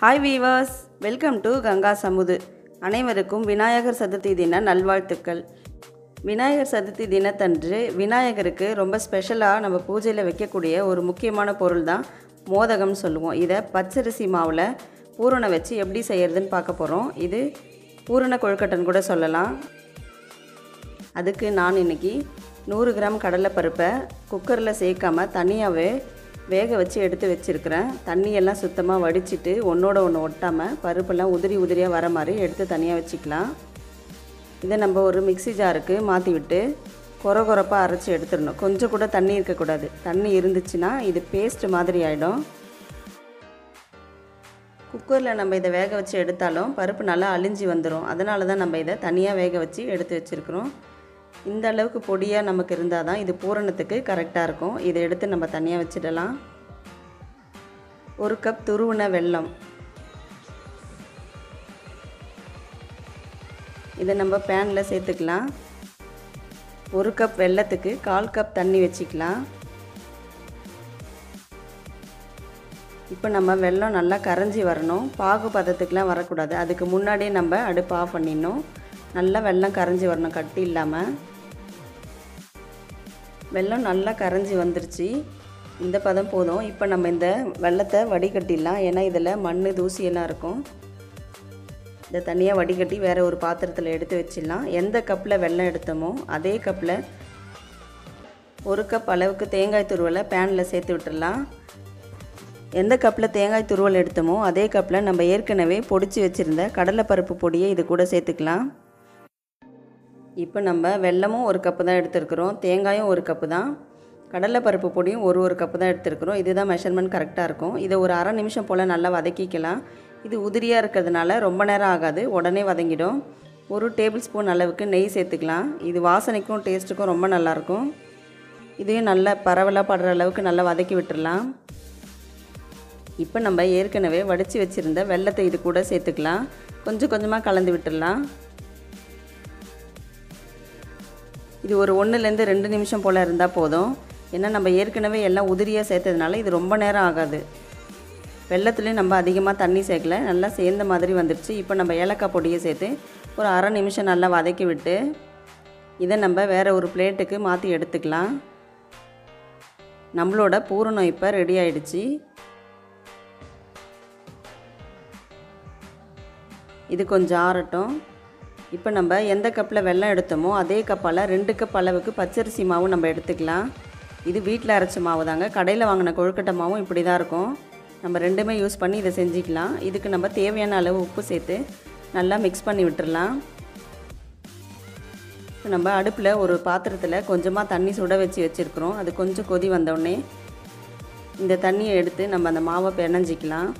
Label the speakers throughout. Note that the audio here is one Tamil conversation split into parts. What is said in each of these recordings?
Speaker 1: Hi viewers welcome to Ganga சமுது அனைவருக்கும் விநாயகர் சதுர்த்தி தின நல்வாழ்த்துக்கள். விநாயகர் சதுர்த்தி தினத்தன்று விநாயகருக்கு ரொம்ப ஸ்பெஷலாக நம்ம பூஜையில் வைக்கக்கூடிய ஒரு முக்கியமான பொருள் தான் மோதகம்னு சொல்லுவோம். இதை பச்சரிசி மாவில் பூரணை வச்சு எப்படி செய்கிறதுன்னு பார்க்க போகிறோம் இது பூரண கொழுக்கட்டைன்னு கூட சொல்லலாம். அதுக்கு நான் இன்னைக்கு நூறு கிராம் கடலைப்பருப்பை குக்கரில் சேர்க்காம தனியாகவே வேக வச்சு எடுத்து வச்சுருக்கிறேன். தண்ணியெல்லாம் சுத்தமாக வடிச்சிட்டு ஒன்றோட ஒன்று ஒட்டாமல் பருப்பெல்லாம் உதிரி உதிரியாக வர மாதிரி எடுத்து தனியாக வச்சுக்கலாம். இதை நம்ம ஒரு மிக்ஸி ஜாருக்கு மாற்றி விட்டு கொர கொரப்பாக அரைச்சி எடுத்துடணும். கொஞ்சம் கூட தண்ணி இருக்கக்கூடாது. தண்ணி இருந்துச்சுன்னா இது பேஸ்ட் மாதிரி ஆகிடும் குக்கரில் நம்ம இதை வேக வச்சு எடுத்தாலும் பருப்பு நல்லா அழிஞ்சி வந்துடும் அதனால தான் நம்ம இதை தனியாக வேக வச்சு எடுத்து வச்சுருக்குறோம். இந்த அளவுக்கு பொடியாக நமக்கு இருந்தால் தான் இது பூரணத்துக்கு கரெக்டாக இருக்கும். இதை எடுத்து நம்ம தனியாக வச்சிடலாம். ஒரு கப் துருவின வெல்லம். இதை நம்ம பேனில் சேர்த்துக்கலாம். ஒரு கப் வெல்லத்துக்கு கால் கப் தண்ணி வச்சுக்கலாம். இப்போ நம்ம வெல்லம் நல்லா கரைஞ்சி வரணும். பாகு பதத்துக்கெலாம் வரக்கூடாது. அதுக்கு முன்னாடியே நம்ம அடுப்பு ஆஃப் பண்ணிடணும். நல்லா வெள்ளம் கரைஞ்சி வரணும் கட்டி இல்லாமல் வெல்லம் நல்லா கரைஞ்சி வந்துருச்சு. இந்த பதம் போதும். இப்போ நம்ம இந்த வெள்ளத்தை வடிகட்டிடலாம். ஏன்னா இதில் மண் தூசியெல்லாம் இருக்கும். இதை தனியாக வடிகட்டி வேறு ஒரு பாத்திரத்தில் எடுத்து வச்சிடலாம். எந்த கப்பில் வெல்லம் எடுத்தோமோ அதே கப்பில் ஒரு கப் அளவுக்கு தேங்காய் துருவலை பேனில் சேர்த்து விட்டுடலாம். எந்த கப்பில் தேங்காய் துருவல் எடுத்தோமோ அதே கப்பில் நம்ம ஏற்கனவே பொடிச்சு வச்சுருந்த கடலைப்பருப்பு பொடியை இது கூட சேர்த்துக்கலாம். இப்போ நம்ம வெல்லமும் ஒரு கப்பு தான் எடுத்துருக்குறோம். தேங்காயும் ஒரு கப்பு தான். கடலைப்பருப்பு பொடியும் ஒரு ஒரு கப்பு தான் எடுத்துருக்குறோம். இதுதான் மெஷர்மெண்ட் கரெக்டாக இருக்கும். இதை ஒரு அரை நிமிஷம் போல் நல்லா வதக்கிக்கலாம். இது உதிரியாக இருக்கிறதுனால ரொம்ப நேரம் ஆகாது. உடனே வதங்கிடும். ஒரு டேபிள் ஸ்பூன் அளவுக்கு நெய் சேர்த்துக்கலாம். இது வாசனைக்கும் டேஸ்ட்டுக்கும் ரொம்ப நல்லாயிருக்கும் இதையும் நல்லா பரவலாக படுற அளவுக்கு நல்லா வதக்கி விட்டுடலாம் இப்போ நம்ம ஏற்கனவே வடித்து வச்சுருந்த வெள்ளத்தை இது கூட சேர்த்துக்கலாம். கொஞ்சம் கொஞ்சமாக கலந்து விட்டுடலாம் இது ஒரு ஒன்றுலேருந்து ரெண்டு நிமிஷம் போல் இருந்தால் போதும். ஏன்னா நம்ம ஏற்கனவே எல்லாம் உதிரியாக சேர்த்ததுனால இது ரொம்ப நேரம் ஆகாது. வெள்ளத்துலேயும் நம்ம அதிகமாக தண்ணி சேர்க்கல. நல்லா சேர்ந்த மாதிரி வந்துடுச்சு இப்போ நம்ம ஏலக்காய் பொடியை சேர்த்து ஒரு அரை நிமிஷம் நல்லா வதக்கி விட்டு இதை நம்ம வேறு ஒரு பிளேட்டுக்கு மாற்றி எடுத்துக்கலாம். நம்மளோட பூரணம் இப்போ ரெடி ஆயிடுச்சு. இது கொஞ்சம் ஆறட்டும். இப்போ நம்ம எந்த கப்பில் வெல்லம் எடுத்தோமோ அதே கப்பால் ரெண்டு கப் அளவுக்கு பச்சரிசி மாவும் நம்ம எடுத்துக்கலாம். இது வீட்டில் அரைச்ச மாவு தாங்க. கடையில் வாங்கின கொழுக்கட்டை மாவும் இப்படி தான் இருக்கும். நம்ம ரெண்டுமே யூஸ் பண்ணி இதை செஞ்சுக்கலாம். இதுக்கு நம்ம தேவையான அளவு உப்பு சேர்த்து நல்லா மிக்ஸ் பண்ணி விட்டுடலாம் இப்போ நம்ம அடுப்பில் ஒரு பாத்திரத்தில் கொஞ்சமாக தண்ணி சுட வச்சு வச்சுருக்குறோம். அது கொஞ்சம் கொதி வந்தோடனே இந்த தண்ணியை எடுத்து நம்ம அந்த மாவை பிணைஞ்சிக்கலாம்.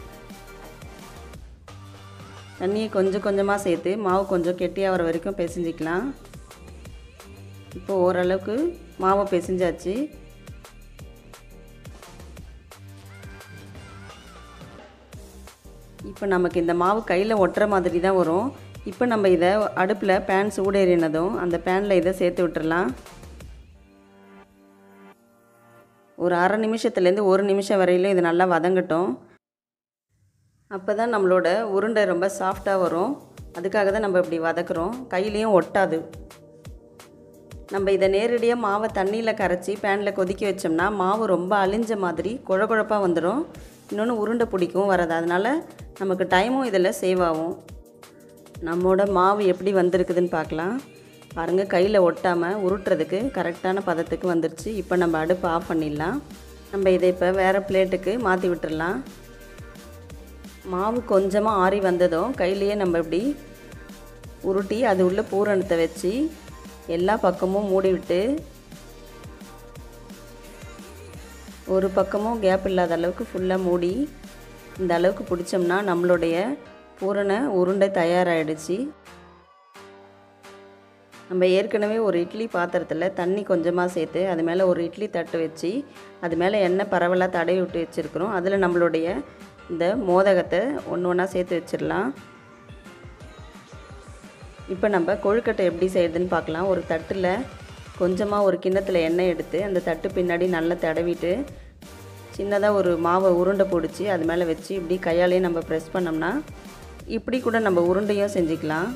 Speaker 1: தண்ணியை கொஞ்சம் கொஞ்சமாக சேர்த்து மாவு கொஞ்சம் கெட்டியாக வர வரைக்கும் பிசைஞ்சிக்கலாம். இப்போ ஓரளவுக்கு மாவை பிசைஞ்சாச்சு. இப்போ நமக்கு இந்த மாவு கையில் ஒட்டுற மாதிரி தான் வரும். இப்போ நம்ம இதை அடுப்பில் பேன் சூடேறினதும் அந்த பேனில் இதை சேர்த்து விட்டுறலாம். ஒரு அரை நிமிஷத்துலேருந்து ஒரு நிமிஷம் வரையிலும் இது நல்லா வதங்கட்டும். அப்போ தான் நம்மளோட உருண்டை ரொம்ப சாஃப்டாக வரும். அதுக்காக தான் நம்ம இப்படி வதக்குறோம். கையிலையும் ஒட்டாது. நம்ம இதை நேரடியாக மாவை தண்ணியில் கரைச்சி பேனில் கொதிக்க வச்சோம்னா மாவு ரொம்ப அழிஞ்ச மாதிரி குழகுழப்பாக வந்துடும் இன்னொன்று உருண்டை பிடிக்கவும் வராது. அதனால் நமக்கு டைமும் இதில் சேவ் ஆகும். நம்மளோட மாவு எப்படி வந்திருக்குதுன்னு பார்க்கலாம். பாருங்கள் கையில் ஒட்டாமல் உருட்டுறதுக்கு கரெக்டான பதத்துக்கு வந்துருச்சு. இப்போ நம்ம அடுப்பு ஆஃப் பண்ணிடலாம். நம்ம இதை இப்போ வேறு பிளேட்டுக்கு மாற்றி விட்டுடலாம் மாவு கொஞ்சமாக ஆறி வந்ததும் கையிலையே நம்ம இப்படி உருட்டி அது உள்ள பூரணத்தை வச்சு எல்லா பக்கமும் மூடிவிட்டு ஒரு பக்கமும் கேப் இல்லாத அளவுக்கு ஃபுல்லாக மூடி இந்த அளவுக்கு பிடிச்சோம்னா நம்மளுடைய பூரண உருண்டை தயாராகிடுச்சு நம்ம ஏற்கனவே ஒரு இட்லி பாத்திரத்தில் தண்ணி கொஞ்சமாக சேர்த்து அது மேலே ஒரு இட்லி தட்டு வச்சு அது மேலே எண்ணெய் பரவலாக தடவி விட்டு வச்சுருக்குறோம். அதில் நம்மளுடைய இந்த மோதகத்தை ஒன்று ஒன்றா சேர்த்து வச்சிடலாம். இப்போ நம்ம கொழுக்கட்டை எப்படி செய்யுதுன்னு பார்க்கலாம். ஒரு தட்டில் கொஞ்சமாக ஒரு கிண்ணத்தில் எண்ணெய் எடுத்து அந்த தட்டு பின்னாடி நல்லா தடவிட்டு சின்னதாக ஒரு மாவை உருண்டை பிடிச்சி. அது மேலே வச்சு இப்படி கையாலேயே நம்ம ப்ரெஸ் பண்ணோம்னா இப்படி கூட நம்ம உருண்டையும் செஞ்சுக்கலாம்.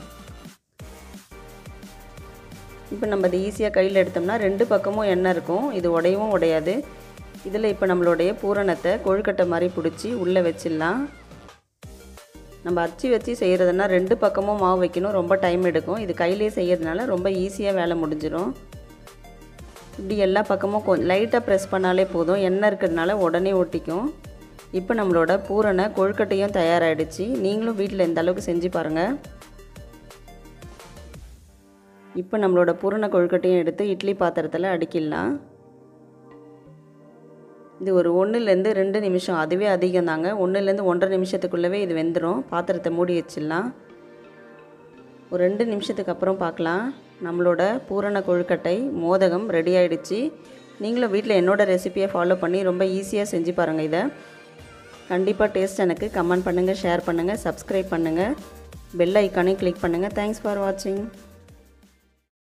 Speaker 1: இப்போ நம்ம அதை ஈஸியாக கையில் எடுத்தோம்னா ரெண்டு பக்கமும் எண்ணெய் இருக்கும். இது உடையவும் உடையாது. இதில் இப்போ நம்மளுடைய பூரணத்தை கொழுக்கட்டை மாதிரி பிடிச்சி உள்ளே வச்சிடலாம். நம்ம அச்சு வச்சு செய்கிறதுனா ரெண்டு பக்கமும் மாவு வைக்கணும். ரொம்ப டைம் எடுக்கும். இது கையிலே செய்கிறதுனால ரொம்ப ஈஸியாக வேலை முடிஞ்சிடும். இப்படி எல்லா பக்கமும் கொஞ்சம் லைட்டாக ப்ரெஸ் பண்ணாலே போதும். எண்ணெய் இருக்கிறதுனால உடனே ஒட்டிக்கும். இப்போ நம்மளோட பூரண கொழுக்கட்டையும் தயாராகிடுச்சு. நீங்களும் வீட்டில் இந்த அளவுக்கு செஞ்சு பாருங்கள் இப்போ நம்மளோட பூரண கொழுக்கட்டையும் எடுத்து இட்லி பாத்திரத்தில் அடுக்கிடலாம். இது ஒரு ஒன்றுலேருந்து ரெண்டு நிமிஷம். அதுவே அதிகம் தாங்க ஒன்றுலேருந்து ஒன்றரை நிமிஷத்துக்குள்ளவே இது வெந்துடும் பாத்திரத்தை மூடி வச்சிடலாம். ஒரு ரெண்டு நிமிஷத்துக்கு அப்புறம் பார்க்கலாம். நம்மளோட பூரண கொழுக்கட்டை மோதகம் ரெடி ஆகிடுச்சு நீங்களும் வீட்டில் என்னோடய ரெசிப்பியை ஃபாலோ பண்ணி ரொம்ப ஈஸியாக செஞ்சு பாருங்கள் இதை. கண்டிப்பாக டேஸ்ட் எனக்கு. கமெண்ட் பண்ணுங்கள் ஷேர் பண்ணுங்கள் சப்ஸ்கிரைப் பண்ணுங்கள் பெல் ஐக்கானையும் கிளிக் பண்ணுங்கள் தேங்க்ஸ் ஃபார் வாட்சிங்